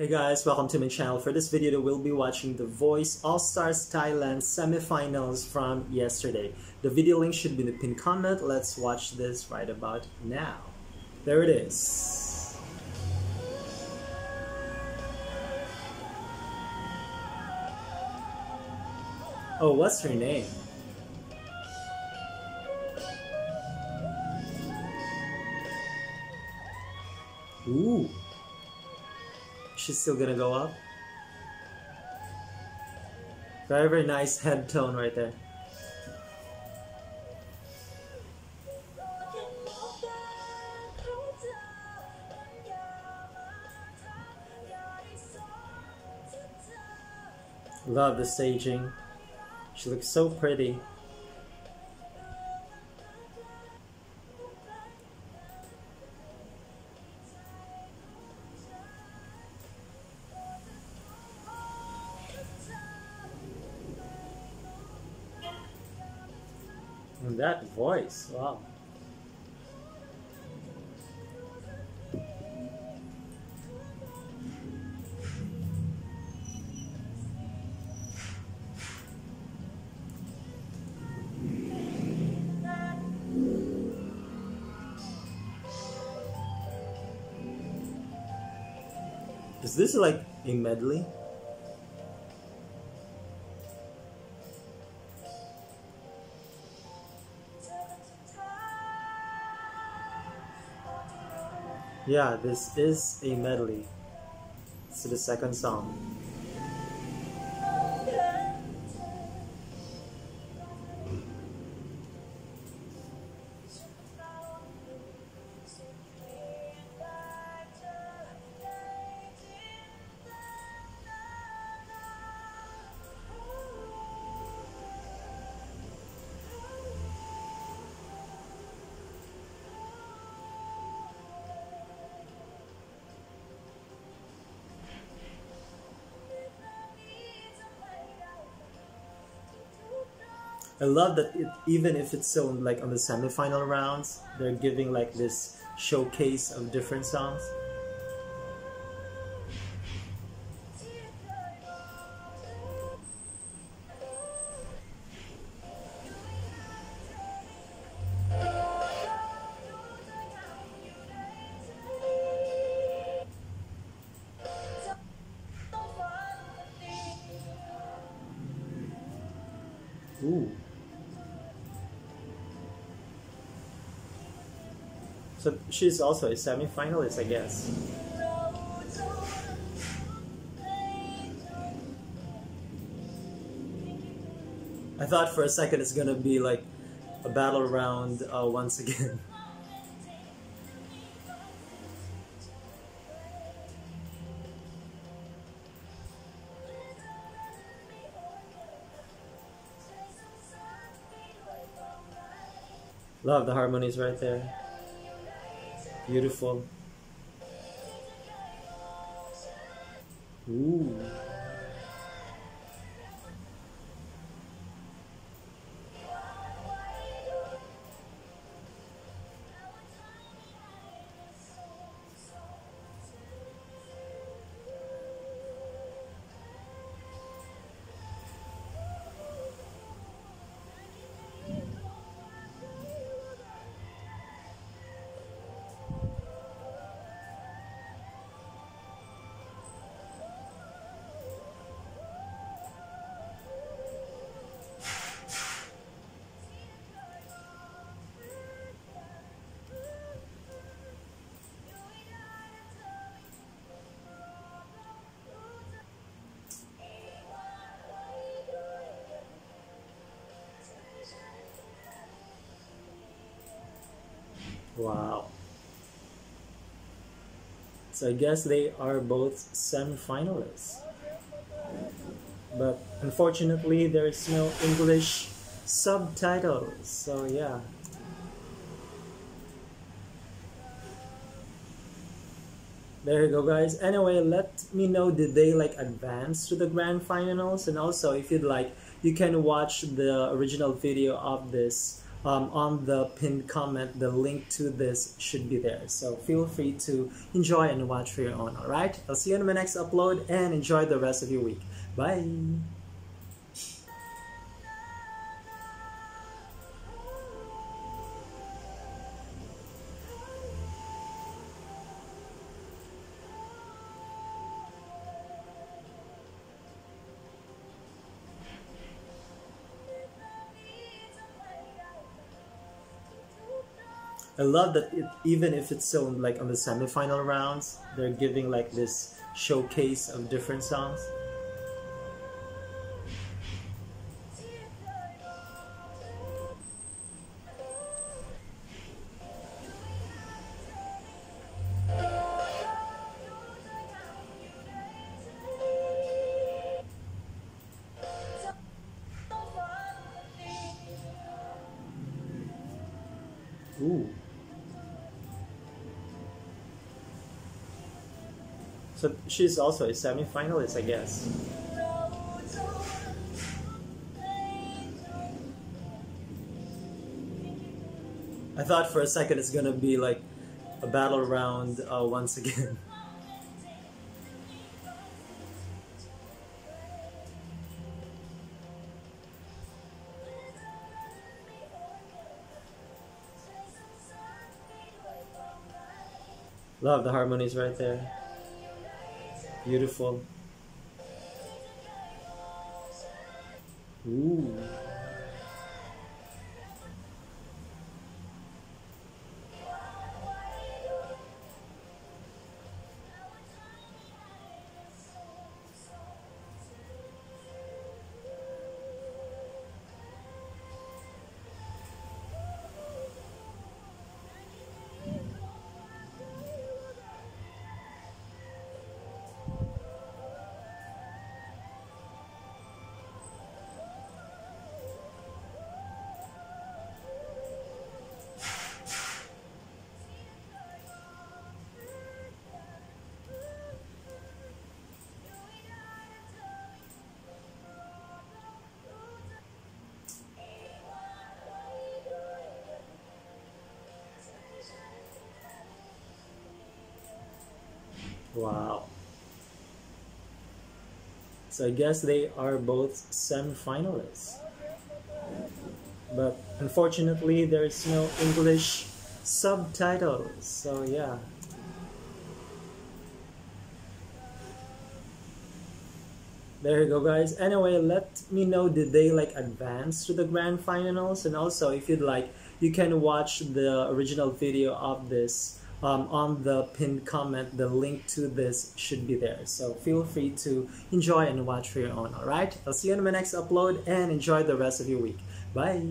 Hey guys, welcome to my channel. For this video, we'll be watching the Voice All-Stars Thailand semifinals from yesterday. The video link should be in the pinned comment. Let's watch this right about now. There it is. Oh, what's her name? Ooh. She's still gonna go up. Very, very nice head tone right there. Love the staging. She looks so pretty. That voice, wow. Is this like a medley? Yeah, this is a medley. It's the second song. I love that it, even if it's so like on the semifinal rounds, they're giving like this showcase of different songs. So she's also a semi-finalist, I guess. I thought for a second it's gonna be like a battle round uh, once again. Love the harmonies right there. Beautiful. Ooh. Wow. So I guess they are both semi-finalists. But unfortunately, there is no English subtitles. So yeah. There you go guys. Anyway, let me know did they like advance to the grand finals and also if you'd like you can watch the original video of this um, on the pinned comment, the link to this should be there. So feel free to enjoy and watch for your own. All right. I'll see you in my next upload and enjoy the rest of your week. Bye. I love that it, even if it's still like on the semifinal rounds, they're giving like this showcase of different songs. Ooh. So she's also a semi-finalist, I guess. I thought for a second it's gonna be like a battle round uh, once again. Love the harmonies right there. Beautiful. Ooh. Wow. So I guess they are both semi-finalists. But unfortunately, there's no English subtitles. So yeah. There you go guys. Anyway, let me know did they like advance to the grand finals and also if you'd like you can watch the original video of this um, on the pinned comment, the link to this should be there. So feel free to enjoy and watch for your own, alright? I'll see you in my next upload and enjoy the rest of your week. Bye!